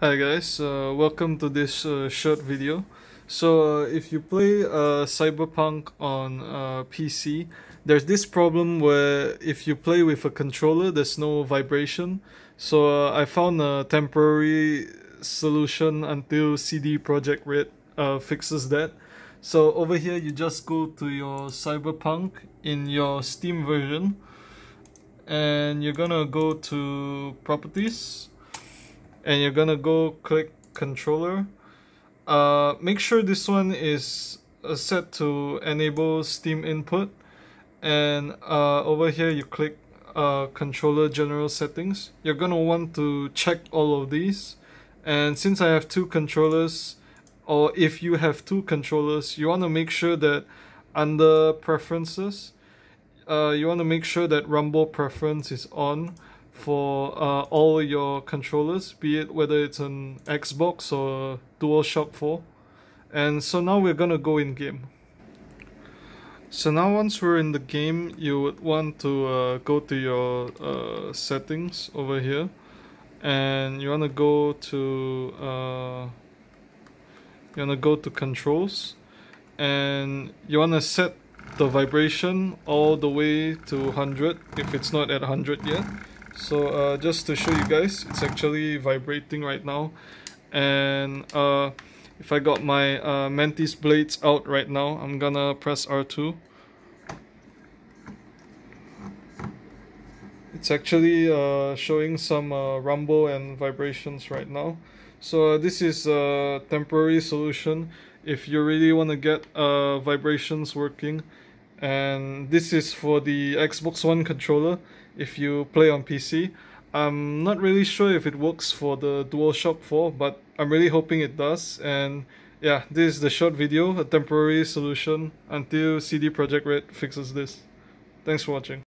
Hi guys, uh, welcome to this uh, short video. So uh, if you play uh, Cyberpunk on uh, PC, there's this problem where if you play with a controller, there's no vibration. So uh, I found a temporary solution until CD Projekt Red fixes that. So over here, you just go to your Cyberpunk in your Steam version, and you're gonna go to Properties and you're gonna go click controller. Uh, make sure this one is uh, set to enable steam input. And uh, over here you click uh, controller general settings. You're gonna want to check all of these. And since I have two controllers or if you have two controllers you want to make sure that under preferences uh, you want to make sure that rumble preference is on for uh, all your controllers, be it whether it's an Xbox or DualShock 4. And so now we're gonna go in game. So now once we're in the game, you would want to uh, go to your uh, settings over here, and you wanna go to uh, you wanna go to controls, and you wanna set the vibration all the way to 100 if it's not at 100 yet so uh, just to show you guys it's actually vibrating right now. And uh, if I got my uh, Mantis blades out right now I'm gonna press R2 it's actually uh, showing some uh, rumble and vibrations right now. So uh, this is a temporary solution. If you really want to get vibrations working and this is for the Xbox One controller if you play on PC. I'm not really sure if it works for the DualShock 4, but I'm really hoping it does. And yeah, this is the short video, a temporary solution until CD Projekt Red fixes this. Thanks for watching.